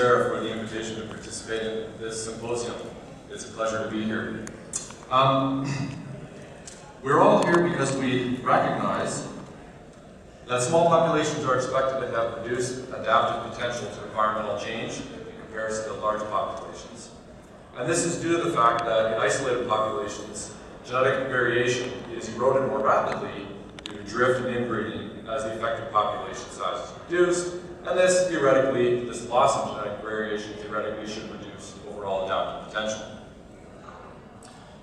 Sarah for the invitation to participate in this symposium. It's a pleasure to be here. Um, we're all here because we recognize that small populations are expected to have reduced adaptive potential to environmental change in comparison to large populations. And this is due to the fact that in isolated populations, genetic variation is eroded more rapidly due to drift and inbreeding as the effective population size is reduced, and this theoretically, this loss of genetic variation theoretically should reduce overall adaptive potential.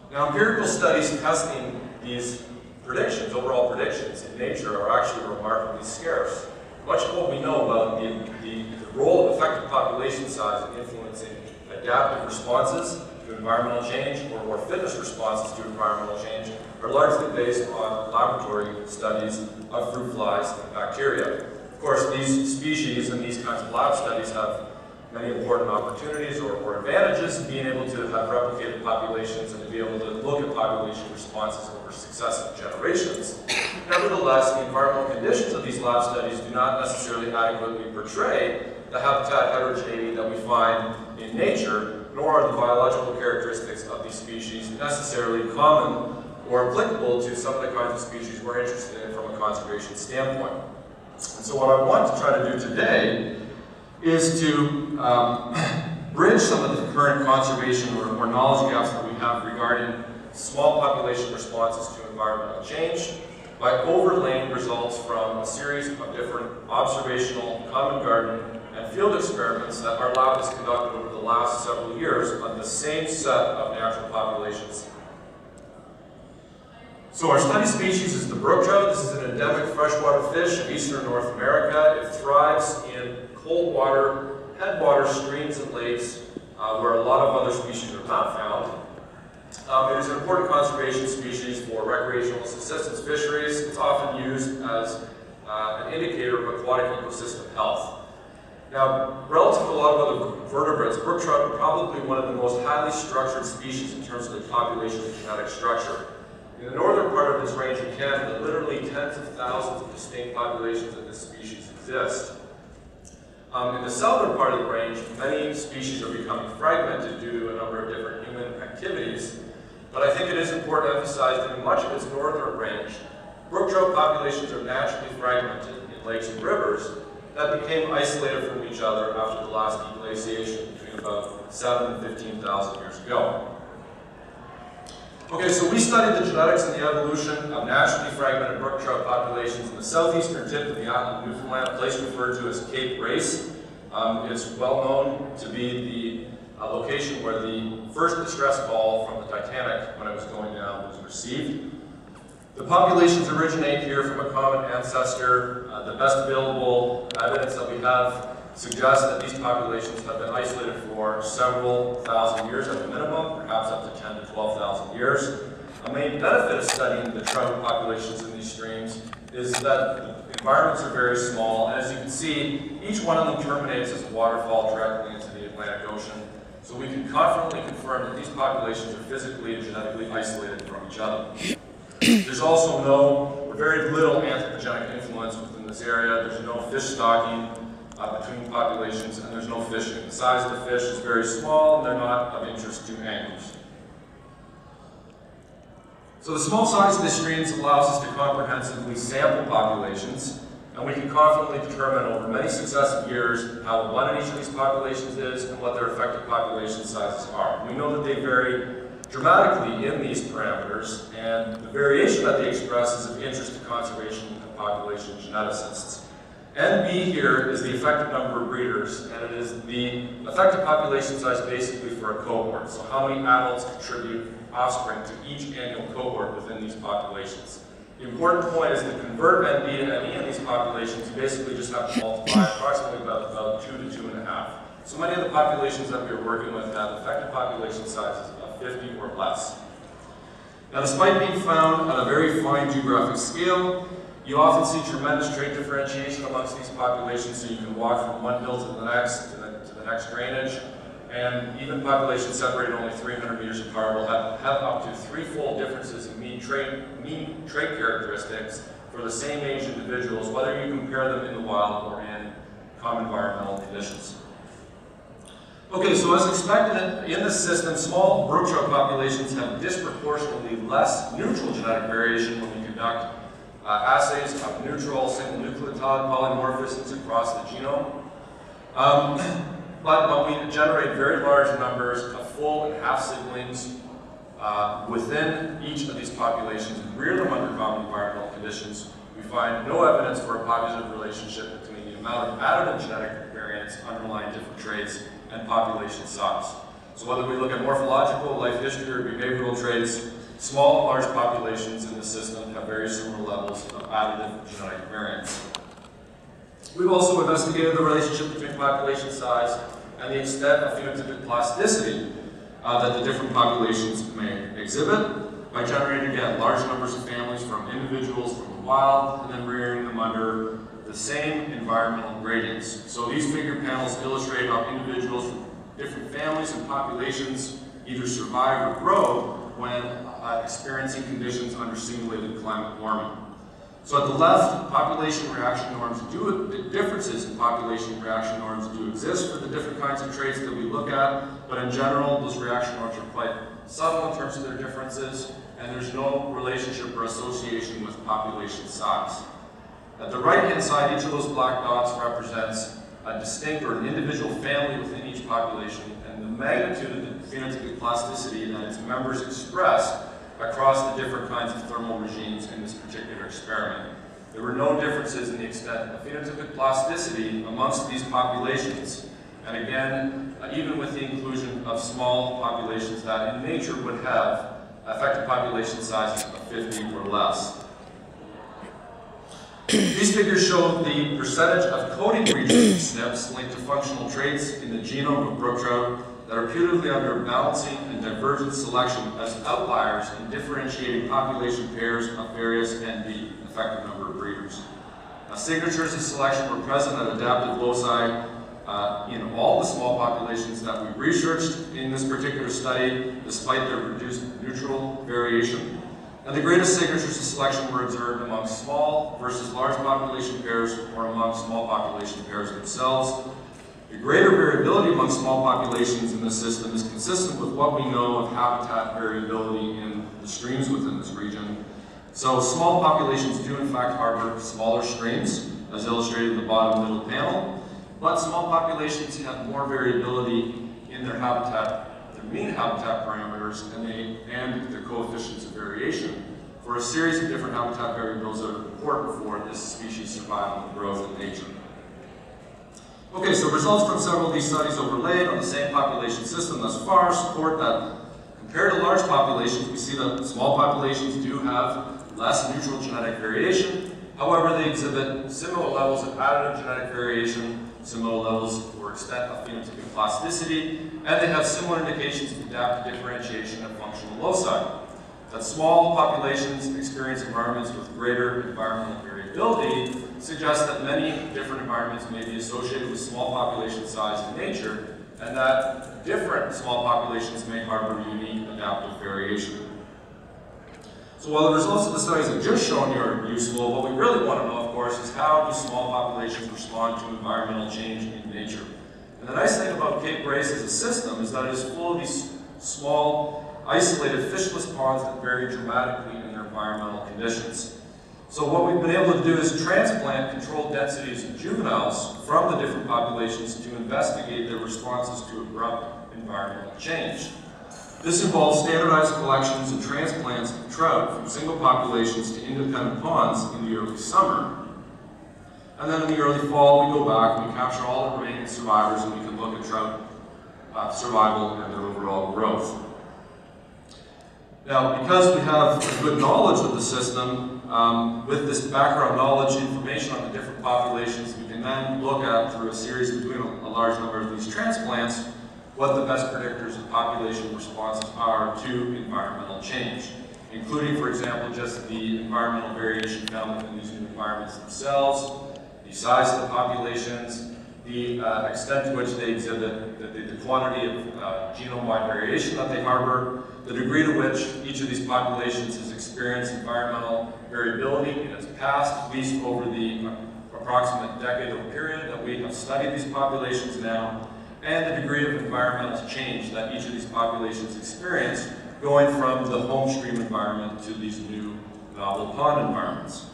Now empirical studies testing these predictions, overall predictions in nature are actually remarkably scarce. Much of what we know about the, the, the role of effective population size in influencing adaptive responses to environmental change or, or fitness responses to environmental change are largely based on laboratory studies of fruit flies and bacteria. Of course, these species and these kinds of lab studies have many important opportunities or, or advantages in being able to have replicated populations and to be able to look at population responses over successive generations. Nevertheless, the environmental conditions of these lab studies do not necessarily adequately portray the habitat heterogeneity that we find in nature, nor are the biological characteristics of these species necessarily common or applicable to some of the kinds of species we're interested in from a conservation standpoint. And so what I want to try to do today is to um, bridge some of the current conservation or, or knowledge gaps that we have regarding small population responses to environmental change by overlaying results from a series of different observational, common garden, and field experiments that our lab has conducted over the last several years on the same set of natural populations. So our study species is the brook trout. This is an endemic freshwater fish of eastern North America. It thrives in cold water, headwater streams and lakes uh, where a lot of other species are not found. Um, it is an important conservation species for recreational subsistence fisheries. It's often used as uh, an indicator of aquatic ecosystem health. Now, relative to a lot of other vertebrates, brook trout are probably one of the most highly structured species in terms of the population and genetic structure. In the northern part of this range in Canada, literally tens of thousands of distinct populations of this species exist. Um, in the southern part of the range, many species are becoming fragmented due to a number of different human activities, but I think it is important to emphasize that in much of its northern range, brook trout populations are naturally fragmented in lakes and rivers that became isolated from each other after the last deglaciation between about 7 and 15,000 years ago. Okay, so we studied the genetics and the evolution of naturally fragmented brook trout populations in the southeastern tip of the island of Newfoundland, a place referred to as Cape Race. Um, it's well known to be the uh, location where the first distress call from the Titanic when it was going down was received. The populations originate here from a common ancestor. Uh, the best available evidence that we have suggests that these populations have been isolated for several thousand years at a minimum, perhaps up to 10 to 12,000 years. A main benefit of studying the trout populations in these streams is that the environments are very small, and as you can see, each one of them terminates as a waterfall directly into the Atlantic Ocean. So we can confidently confirm that these populations are physically and genetically isolated from each other. There's also no, or very little anthropogenic influence within this area. There's no fish stocking, uh, between populations, and there's no fishing. The size of the fish is very small, and they're not of interest to anglers. So the small size of the streams allows us to comprehensively sample populations, and we can confidently determine over many successive years how abundant each of these populations is and what their effective population sizes are. We know that they vary dramatically in these parameters, and the variation that they express is of interest to conservation and population geneticists. NB here is the effective number of breeders, and it is the effective population size basically for a cohort. So how many adults contribute offspring to each annual cohort within these populations. The important point is to convert NB to NE in these populations, you basically just have to multiply approximately about, about two to two and a half. So many of the populations that we are working with have effective population sizes of 50 or less. Now, despite being found on a very fine geographic scale, you often see tremendous trait differentiation amongst these populations, so you can walk from one hill to the next, to the, to the next drainage, and even populations separated only 300 meters apart will have, have up to threefold differences in mean trait, mean trait characteristics for the same age individuals, whether you compare them in the wild or in common environmental conditions. Okay, so as expected in this system, small brook trout populations have disproportionately less neutral genetic variation when we conduct uh, assays of neutral single nucleotide polymorphisms across the genome. Um, but when we generate very large numbers of full and half siblings uh, within each of these populations, and rear them under common environmental conditions, we find no evidence for a positive relationship between the amount of additive genetic variance underlying different traits and population size. So whether we look at morphological, life history, or behavioral traits, small and large populations in the system have very similar levels of additive genetic variance. We've also investigated the relationship between population size and the extent of phenotypic plasticity uh, that the different populations may exhibit by generating, again, large numbers of families from individuals from the wild and then rearing them under the same environmental gradients. So these figure panels illustrate how individuals from different families and populations either survive or grow when uh, experiencing conditions under simulated climate warming. So at the left, population reaction norms do, differences in population reaction norms do exist for the different kinds of traits that we look at, but in general, those reaction norms are quite subtle in terms of their differences, and there's no relationship or association with population size. At the right-hand side, each of those black dots represents a distinct or an individual family within each population, and the magnitude of phenotypic plasticity that its members expressed across the different kinds of thermal regimes in this particular experiment. There were no differences in the extent of phenotypic plasticity amongst these populations. And again, uh, even with the inclusion of small populations that in nature would have effective population sizes of 50 or less. These figures show the percentage of coding regions SNPs linked to functional traits in the genome of brook trout that are putatively under balancing and divergent selection as outliers in differentiating population pairs of various and effective number of breeders. Now, signatures of selection were present at adaptive loci uh, in all the small populations that we researched in this particular study, despite their reduced neutral variation. And the greatest signatures of selection were observed among small versus large population pairs or among small population pairs themselves, the greater variability among small populations in this system is consistent with what we know of habitat variability in the streams within this region. So small populations do in fact harbor smaller streams, as illustrated in the bottom middle panel, but small populations have more variability in their habitat, their mean habitat parameters, and, they, and their coefficients of variation for a series of different habitat variables that are important for this species survival and growth in nature. Okay, so results from several of these studies overlaid on the same population system thus far support that compared to large populations, we see that small populations do have less neutral genetic variation. However, they exhibit similar levels of additive genetic variation, similar levels or extent of phenotypic plasticity, and they have similar indications of adaptive differentiation of functional loci. That small populations experience environments with greater environmental variability suggests that many different environments may be associated with small population size in nature, and that different small populations may harbor unique adaptive variation. So while the results of the studies I've just shown you are useful, what we really want to know, of course, is how do small populations respond to environmental change in nature. And the nice thing about Cape Race as a system is that it is full of these small, isolated fishless ponds that vary dramatically in their environmental conditions. So what we've been able to do is transplant controlled densities of juveniles from the different populations to investigate their responses to abrupt environmental change. This involves standardized collections and transplants of trout from single populations to independent ponds in the early summer. And then in the early fall, we go back and we capture all the remaining survivors and we can look at trout uh, survival and their overall growth. Now, because we have good knowledge of the system, um, with this background knowledge information on the different populations, we can then look at, through a series of doing a, a large number of these transplants, what the best predictors of population responses are to environmental change, including, for example, just the environmental variation found within these new environments themselves, the size of the populations, the uh, extent to which they exhibit the, the, the quantity of uh, genome-wide variation that they harbor, the degree to which each of these populations has experienced environmental variability in its past, at least over the approximate decadal period that we have studied these populations now, and the degree of environmental change that each of these populations experience going from the home stream environment to these new novel pond environments.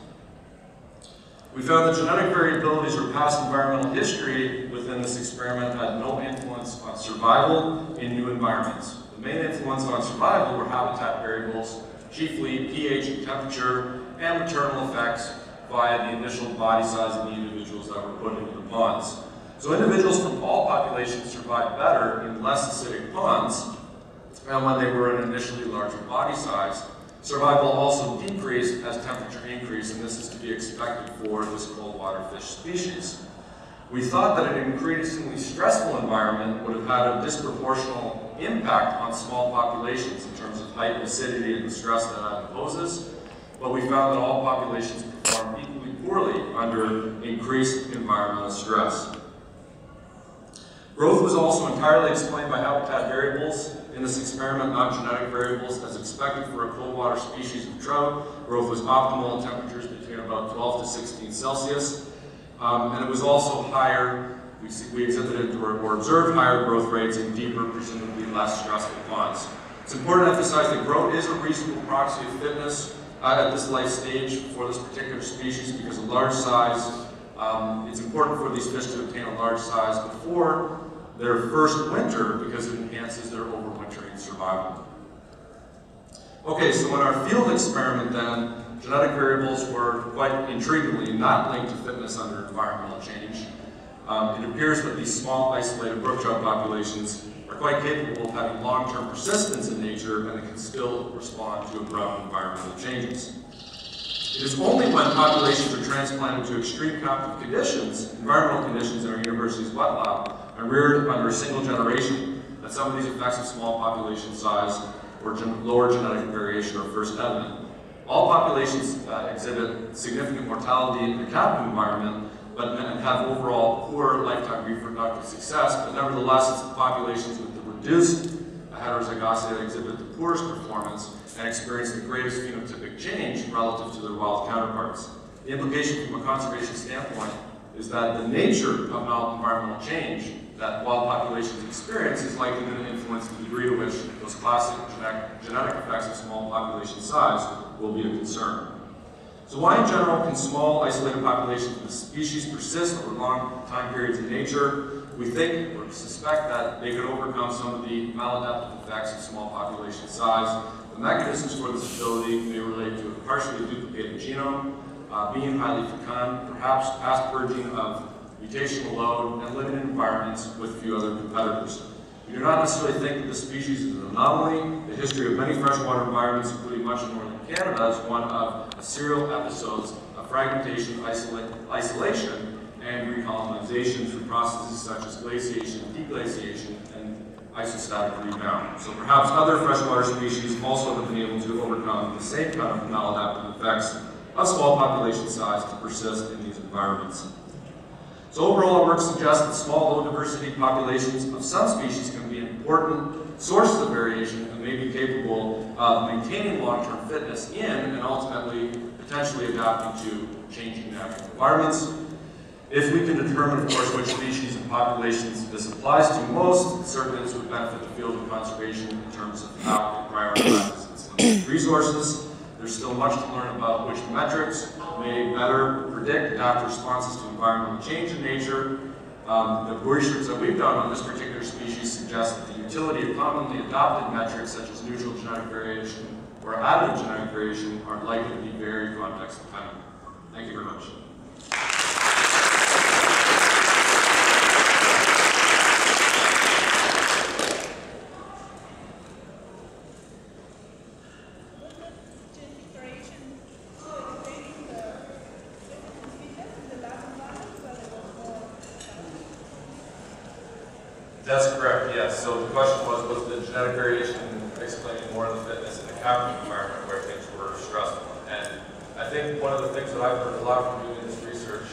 We found that genetic variabilities or past environmental history within this experiment had no influence on survival in new environments. The main influence on survival were habitat variables, chiefly pH and temperature, and maternal effects via the initial body size of the individuals that were put into the ponds. So individuals from all populations survived better in less acidic ponds and when they were in initially larger body size. Survival also decreased as temperature increased, and this is to be expected for this cold water fish species. We thought that an increasingly stressful environment would have had a disproportional impact on small populations in terms of height, acidity, and the stress that that imposes, but we found that all populations performed equally poorly under increased environmental stress. Growth was also entirely explained by habitat variables in this experiment, not genetic variables, as expected for a cold water species of trout. Growth was optimal at temperatures between about 12 to 16 Celsius, um, and it was also higher, we, we exhibited or, observed higher growth rates in deeper, presumably less stressful ponds. It's important to emphasize that growth is a reasonable proxy of fitness uh, at this life stage for this particular species because a large size, um, it's important for these fish to obtain a large size before their first winter because it enhances their overwintering survival. Okay, so in our field experiment then, genetic variables were quite intriguingly not linked to fitness under environmental change. Um, it appears that these small isolated brook trout populations are quite capable of having long-term persistence in nature and they can still respond to abrupt environmental changes. It is only when populations are transplanted to extreme conditions, environmental conditions in our university's wet lab, and reared under a single generation, that some of these effects of small population size or gen lower genetic variation are first evident. All populations uh, exhibit significant mortality in the captive environment, but have overall poor lifetime reproductive success, but nevertheless it's the populations with the reduced heterozygosity that exhibit the poorest performance and experience the greatest phenotypic change relative to their wild counterparts. The implication from a conservation standpoint is that the nature of environmental change that wild populations experience is likely going to influence the degree to which those classic genetic, effects of small population size will be a concern. So why in general can small isolated populations of species persist over long time periods in nature? We think or suspect that they could overcome some of the maladaptive effects of small population size. The mechanisms for this ability may relate to a partially duplicated genome, uh, being highly fecund, perhaps past purging of mutational load, and in environments with few other competitors. We do not necessarily think that the species is an anomaly. The history of many freshwater environments, including much of northern Canada, is one of serial episodes of fragmentation, isola isolation, and recolonization through processes such as glaciation, deglaciation, and isostatic rebound. So perhaps other freshwater species also have been able to overcome the same kind of maladaptive effects of small population size to persist in these environments. So overall, our work suggests that small, low-diversity populations of some species can be an important sources of variation and may be capable of maintaining long-term fitness in and ultimately potentially adapting to changing natural environments. If we can determine, of course, which species and populations this applies to most, certainly this would benefit the field of conservation in terms of how to prioritize its resources. There's still much to learn about which metrics may better predict adapt responses to environmental change in nature. Um, the research that we've done on this particular species suggests that the utility of commonly adopted metrics such as neutral genetic variation or additive genetic variation are likely to be very context dependent. Thank you very much. That's correct, yes. So the question was, was the genetic variation explaining more of the fitness in the captive environment where things were stressful? And I think one of the things that I've learned a lot from doing this research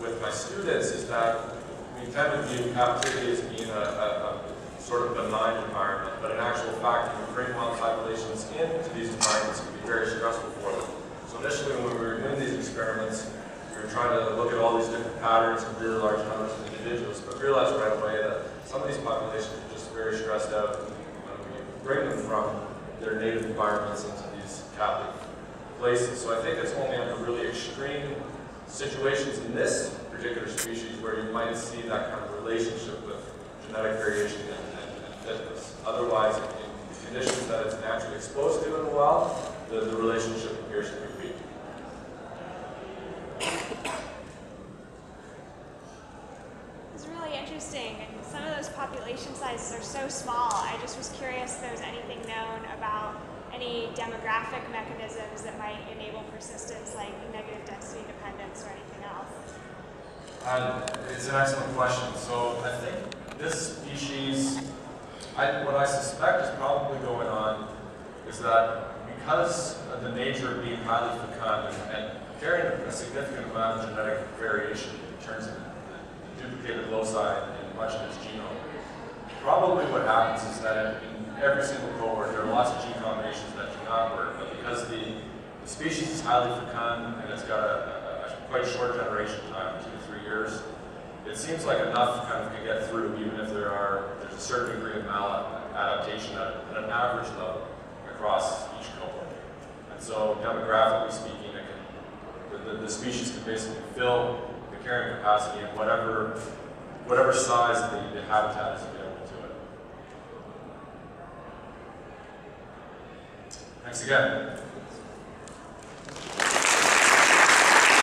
with my students is that we tend to view captivity as being a, a, a sort of benign environment, but in actual fact, when you bring wild populations into these environments, it can be very stressful for them. So initially when we were doing these experiments, we you're trying to look at all these different patterns of really large numbers of individuals, but realized right away that some of these populations are just very stressed out bring them from their native environments into these captive places. So I think it's only under really extreme situations in this particular species where you might see that kind of relationship with genetic variation and, and, and fitness. Otherwise, in conditions that it's naturally exposed to in the wild, the, the relationship appears to be weak. It's really interesting, and some of those sizes are so small. I just was curious if there was anything known about any demographic mechanisms that might enable persistence, like negative density dependence or anything else. And it's an excellent question. So I think this species, I, what I suspect is probably going on is that because of the nature of being highly fecund and, and carrying a significant amount of genetic variation in terms of the duplicated loci in much of its genome, probably what happens is that in, every single cohort there are lots of gene combinations that do not work, but because the, the species is highly fecund and it's got a, a, a quite short generation time, two to three years, it seems like enough kind of can get through even if there are there's a certain degree of maladaptation at, at an average level across each cohort. And so demographically speaking, it can, the, the, the species can basically fill the carrying capacity in whatever whatever size the, the habitat is available to it. Thanks again.